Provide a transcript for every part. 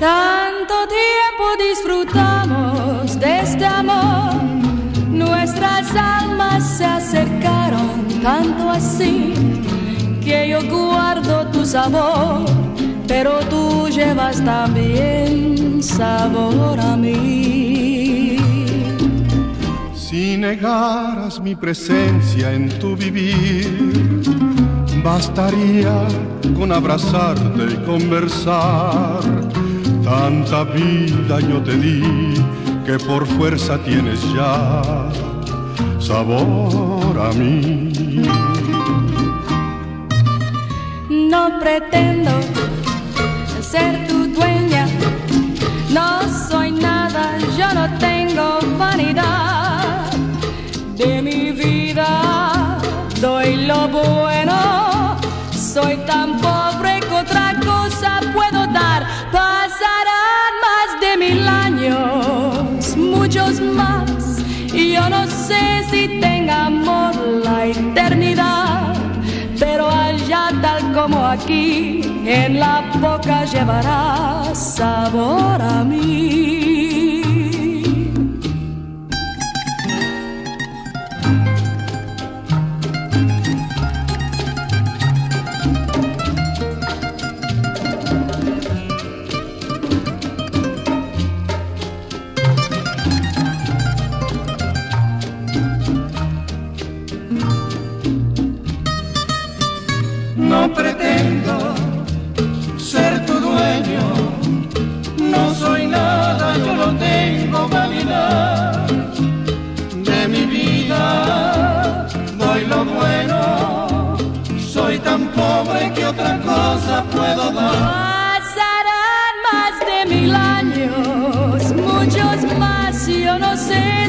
Tanto tiempo disfrutamos de este amor, nuestras almas se acercaron tanto así que yo guardo tu sabor, pero tú llevas también sabor a mí. Si negaras mi presencia en tu vivir, bastaría con abrazarte y conversar Tanta vida yo te di que por fuerza tienes ya sabor a mí. No pretendo ser tu dueña, no soy nada, yo no tengo vanidad de mi vida, doy lo bueno, soy tan sé si tenga amor la eternidad, pero allá tal como aquí, en la boca llevará sabor a mí. No pretendo ser tu dueño, no soy nada, yo no tengo vanidad. De mi vida, doy lo bueno, soy tan pobre que otra cosa puedo dar. Pasarán más de mil años, muchos más, yo no sé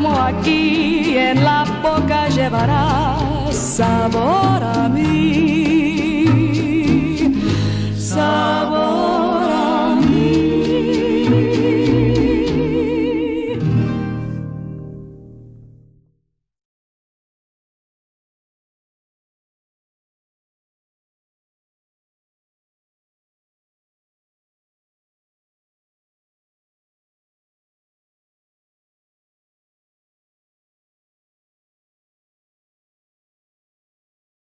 como aquí, en la boca llevará sabor a mí.